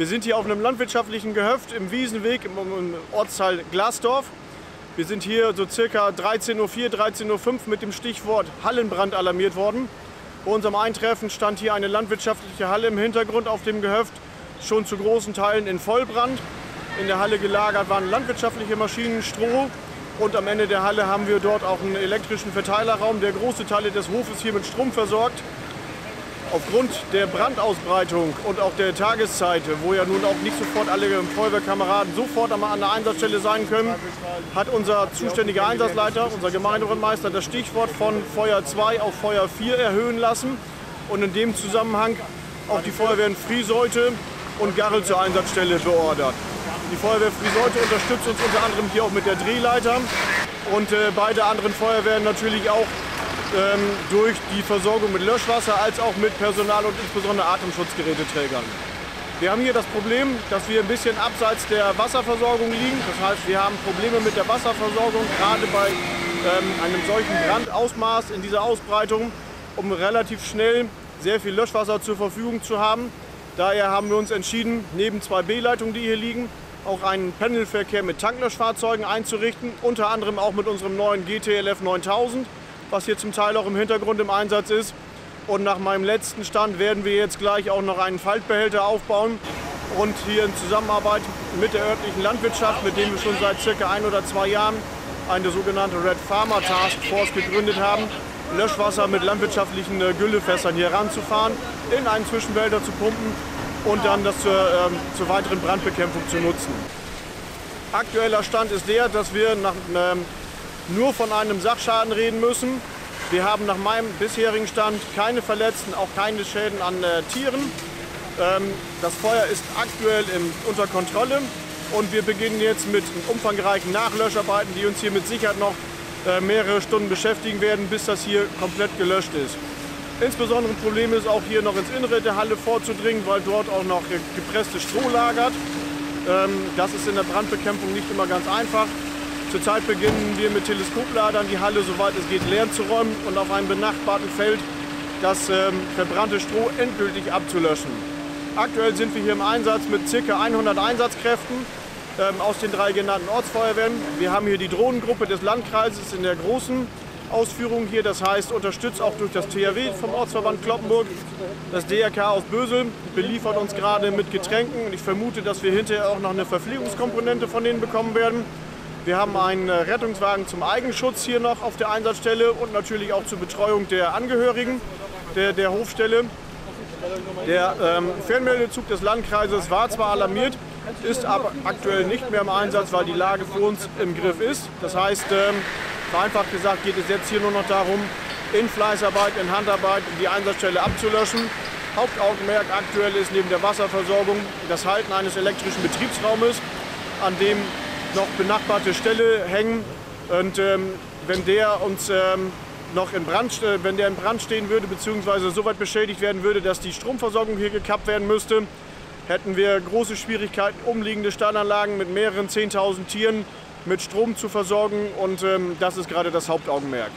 Wir sind hier auf einem landwirtschaftlichen Gehöft im Wiesenweg im, Ortsteil Glasdorf. Wir sind hier so circa 13.04 Uhr, 13.05 Uhr mit dem Stichwort Hallenbrand alarmiert worden. Bei unserem Eintreffen stand hier eine landwirtschaftliche Halle im Hintergrund auf dem Gehöft, schon zu großen Teilen in Vollbrand. In der Halle gelagert waren landwirtschaftliche Maschinen, Stroh und am Ende der Halle haben wir dort auch einen elektrischen Verteilerraum, der große Teile des Hofes hier mit Strom versorgt. Aufgrund der Brandausbreitung und auch der Tageszeit, wo ja nun auch nicht sofort alle Feuerwehrkameraden sofort an der Einsatzstelle sein können, hat unser zuständiger Einsatzleiter, unser Gemeindebrandmeister, das Stichwort von Feuer 2 auf Feuer 4 erhöhen lassen und in dem Zusammenhang auch die Feuerwehren Frieseute und Garrel zur Einsatzstelle beordert. Die Feuerwehr Frieseute unterstützt uns unter anderem hier auch mit der Drehleiter und äh, beide anderen Feuerwehren natürlich auch ähm, durch die Versorgung mit Löschwasser als auch mit Personal und insbesondere Atemschutzgeräteträgern. Wir haben hier das Problem, dass wir ein bisschen abseits der Wasserversorgung liegen. Das heißt, wir haben Probleme mit der Wasserversorgung, gerade bei ähm, einem solchen Brandausmaß in dieser Ausbreitung, um relativ schnell sehr viel Löschwasser zur Verfügung zu haben. Daher haben wir uns entschieden, neben zwei B-Leitungen, die hier liegen, auch einen Pendelverkehr mit Tanklöschfahrzeugen einzurichten, unter anderem auch mit unserem neuen GTLF 9000 was hier zum Teil auch im Hintergrund im Einsatz ist. Und nach meinem letzten Stand werden wir jetzt gleich auch noch einen Faltbehälter aufbauen und hier in Zusammenarbeit mit der örtlichen Landwirtschaft, mit dem wir schon seit circa ein oder zwei Jahren eine sogenannte Red Farmer Task Force gegründet haben, Löschwasser mit landwirtschaftlichen äh, Güllefässern hier ranzufahren, in einen Zwischenwälder zu pumpen und dann das zur, ähm, zur weiteren Brandbekämpfung zu nutzen. Aktueller Stand ist der, dass wir nach ähm, nur von einem Sachschaden reden müssen. Wir haben nach meinem bisherigen Stand keine Verletzten, auch keine Schäden an äh, Tieren. Ähm, das Feuer ist aktuell im, unter Kontrolle und wir beginnen jetzt mit umfangreichen Nachlöscharbeiten, die uns hier mit Sicherheit noch äh, mehrere Stunden beschäftigen werden, bis das hier komplett gelöscht ist. Insbesondere ein Problem ist auch hier noch ins Innere der Halle vorzudringen, weil dort auch noch gepresste Stroh lagert. Ähm, das ist in der Brandbekämpfung nicht immer ganz einfach. Zurzeit beginnen wir mit Teleskopladern die Halle, soweit es geht, leer zu räumen und auf einem benachbarten Feld das ähm, verbrannte Stroh endgültig abzulöschen. Aktuell sind wir hier im Einsatz mit ca. 100 Einsatzkräften ähm, aus den drei genannten Ortsfeuerwehren. Wir haben hier die Drohnengruppe des Landkreises in der großen Ausführung hier, das heißt unterstützt auch durch das THW vom Ortsverband Kloppenburg. Das DRK aus Bösel beliefert uns gerade mit Getränken ich vermute, dass wir hinterher auch noch eine Verpflegungskomponente von denen bekommen werden. Wir haben einen äh, Rettungswagen zum Eigenschutz hier noch auf der Einsatzstelle und natürlich auch zur Betreuung der Angehörigen der, der Hofstelle. Der ähm, Fernmeldezug des Landkreises war zwar alarmiert, ist aber aktuell nicht mehr im Einsatz, weil die Lage für uns im Griff ist. Das heißt, ähm, vereinfacht gesagt geht es jetzt hier nur noch darum, in Fleißarbeit, in Handarbeit die Einsatzstelle abzulöschen. Hauptaugenmerk aktuell ist neben der Wasserversorgung das Halten eines elektrischen Betriebsraumes, an dem noch benachbarte Ställe hängen. Und ähm, wenn der uns ähm, noch in Brand, äh, wenn der in Brand stehen würde, beziehungsweise so weit beschädigt werden würde, dass die Stromversorgung hier gekappt werden müsste, hätten wir große Schwierigkeiten, umliegende Stallanlagen mit mehreren 10.000 Tieren mit Strom zu versorgen. Und ähm, das ist gerade das Hauptaugenmerk.